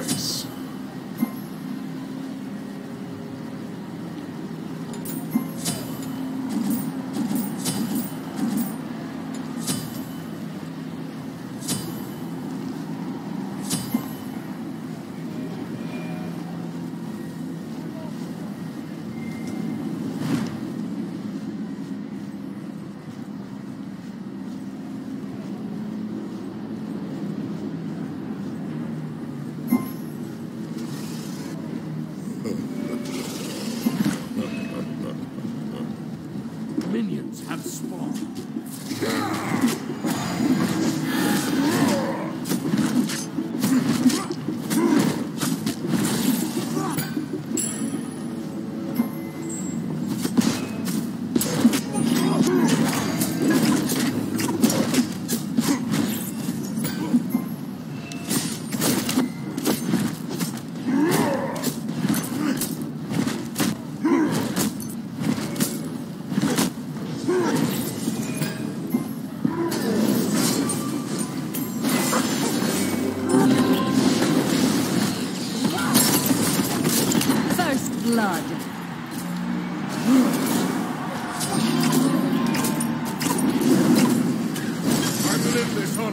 Nice.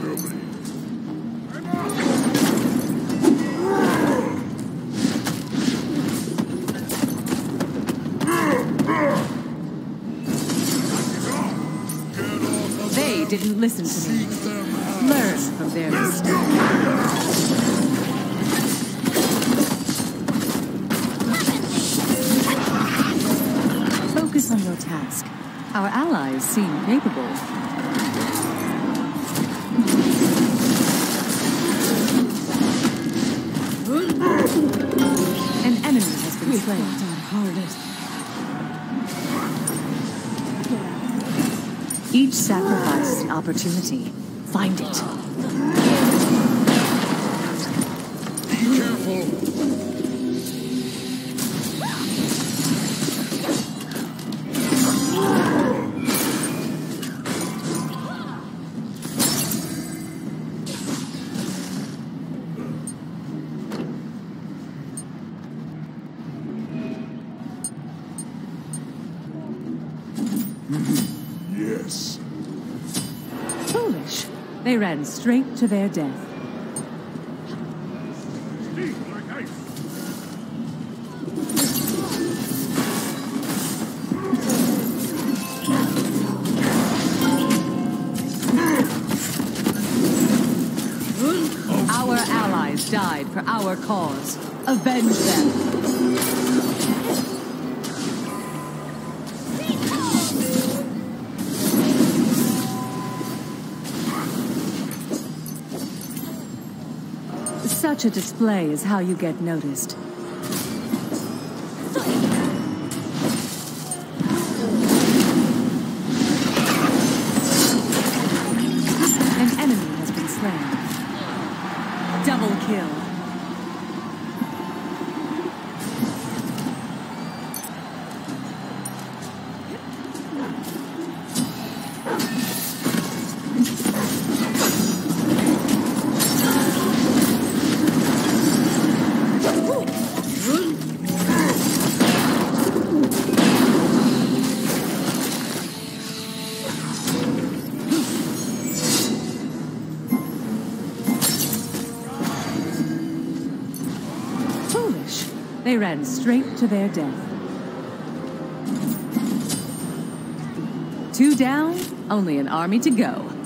They didn't listen to me. Learn from their mistakes. Focus on your task. Our allies seem capable. Each sacrifice an opportunity. Find it. They ran straight to their death. Such a display is how you get noticed. Ran straight to their death. Two down, only an army to go.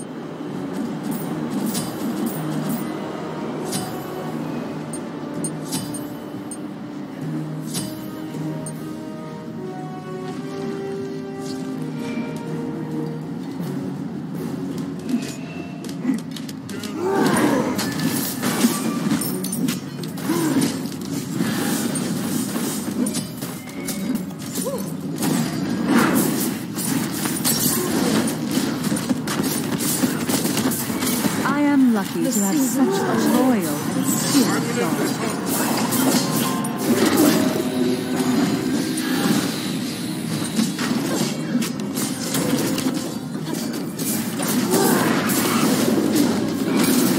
Such a loyal and skilled guard.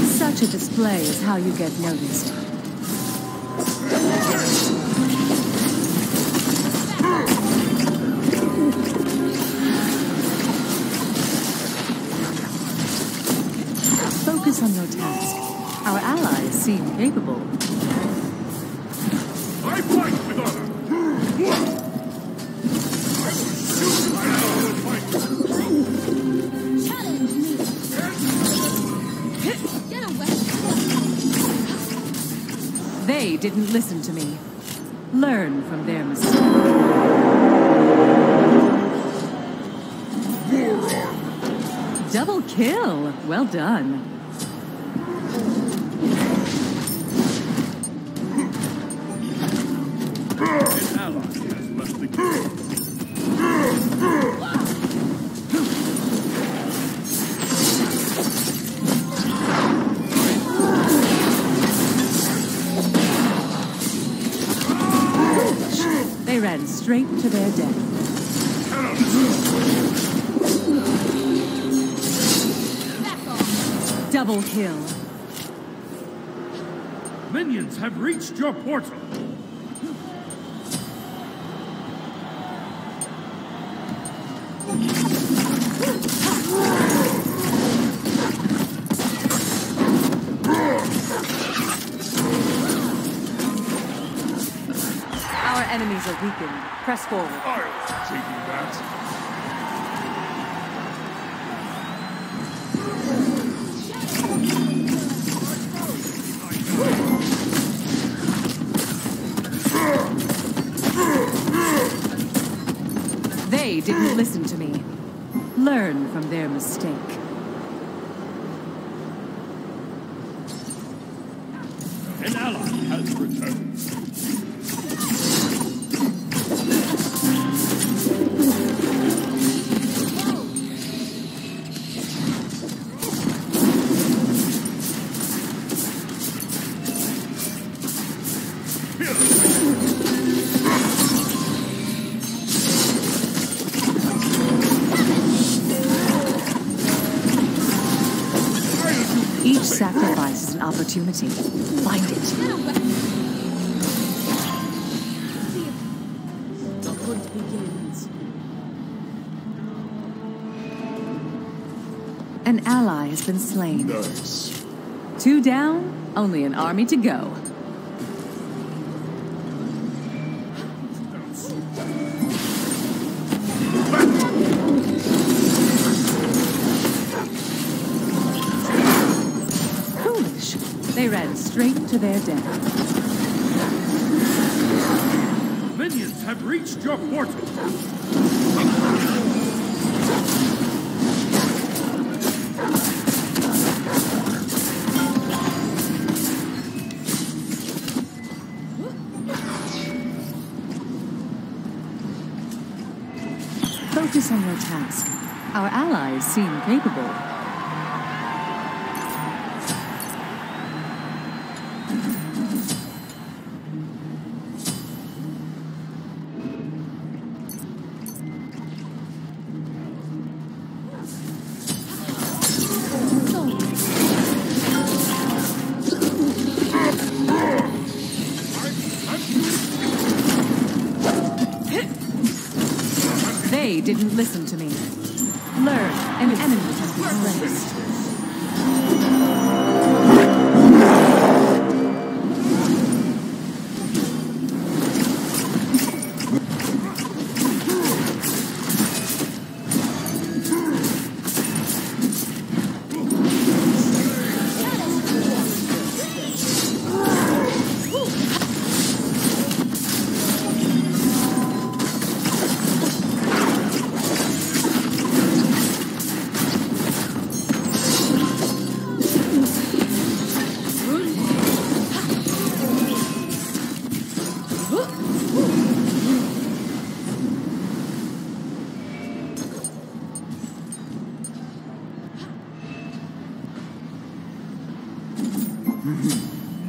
Such a display is how you get noticed. Capable. I fight with honor. I will shoot my own fight. Challenge me. Get away. They didn't listen to me. Learn from their mistakes. Double kill. Well done. They ran straight to their death. Double kill. Minions have reached your portal. Weakened. Press forward. You that. They didn't listen to me. Learn from their mistake. An ally has returned. Opportunity. Find it. The hunt begins. An ally has been slain. Nice. Two down, only an army to go. To their death. Minions have reached your portal. Focus on your task. Our allies seem capable. Listen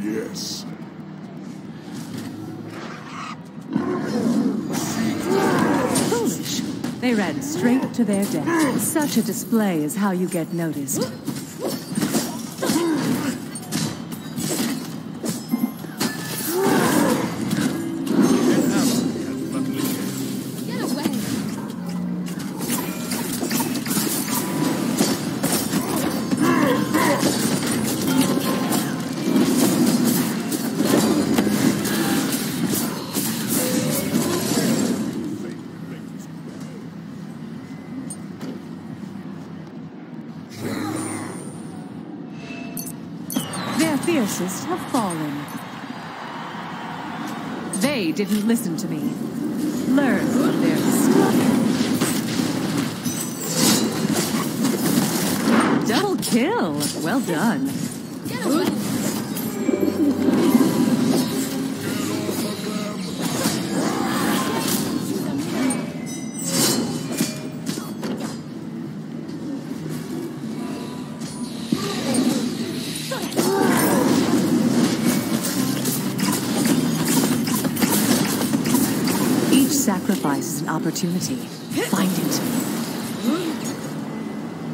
Yes. Foolish. They ran straight to their death. Such a display is how you get noticed. Fiercest have fallen. They didn't listen to me. Learn from their mistakes. Double kill. Well done. Opportunity. Find it.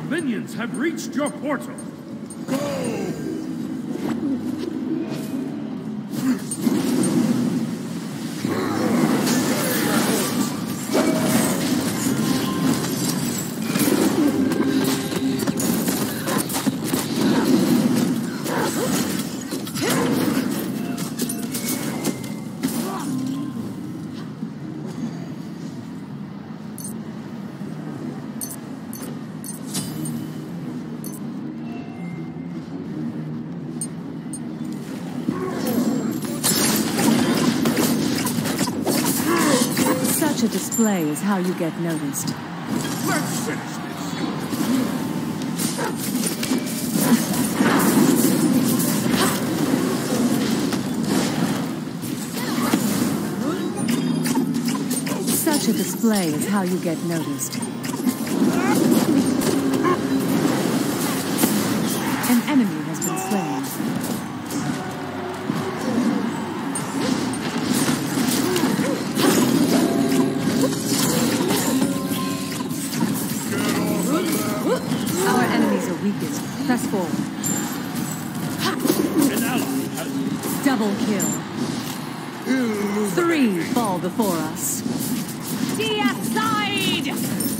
Minions have reached your portal. Display is how you get noticed. Let's finish this. Such a display is how you get noticed. Double kill. Three fall before us. Deicide! You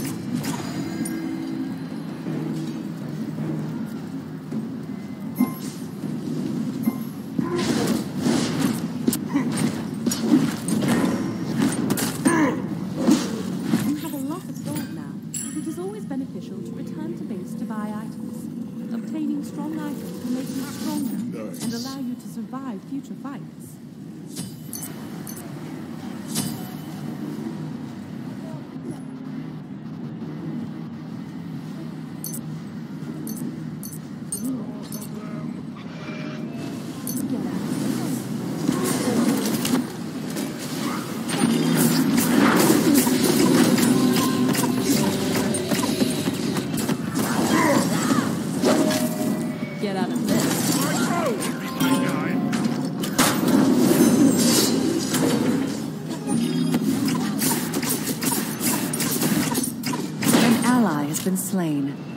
been slain.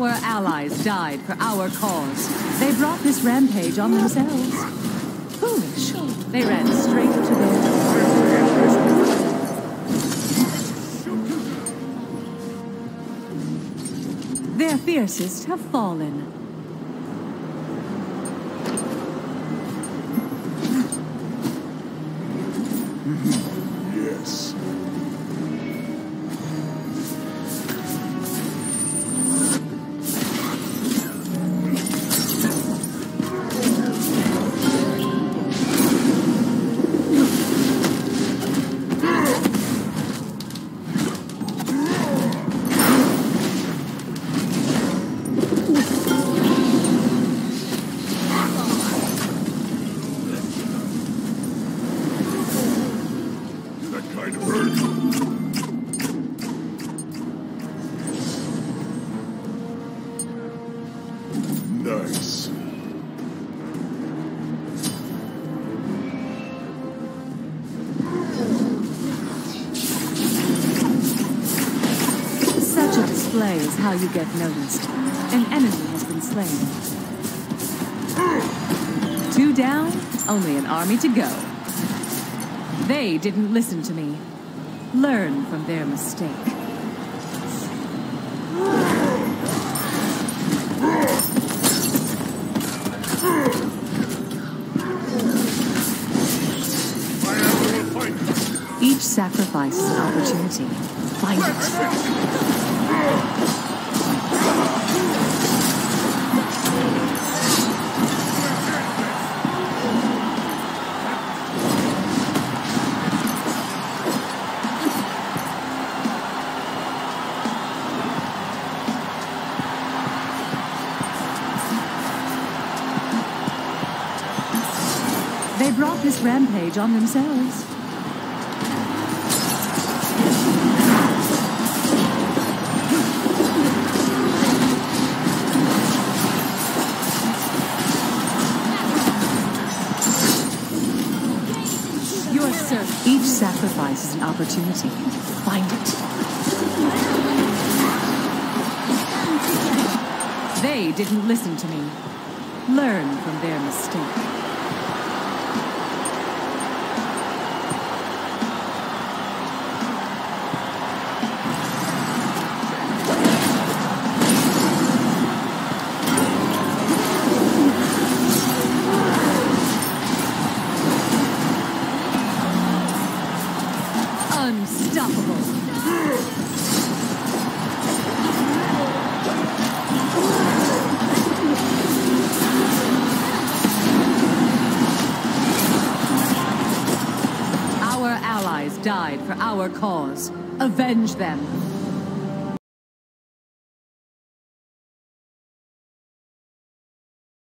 Our allies died for our cause. They brought this rampage on themselves. Foolish. They ran straight to their... Their fiercest have fallen. Display is how you get noticed. An enemy has been slain. Two down, Only an army to go. They didn't listen to me. Learn from their mistake. Each sacrifice is an opportunity. Find it. They brought this rampage on themselves. Opportunity. Find it. They didn't listen to me. Learn from their mistake. Our cause. Avenge them.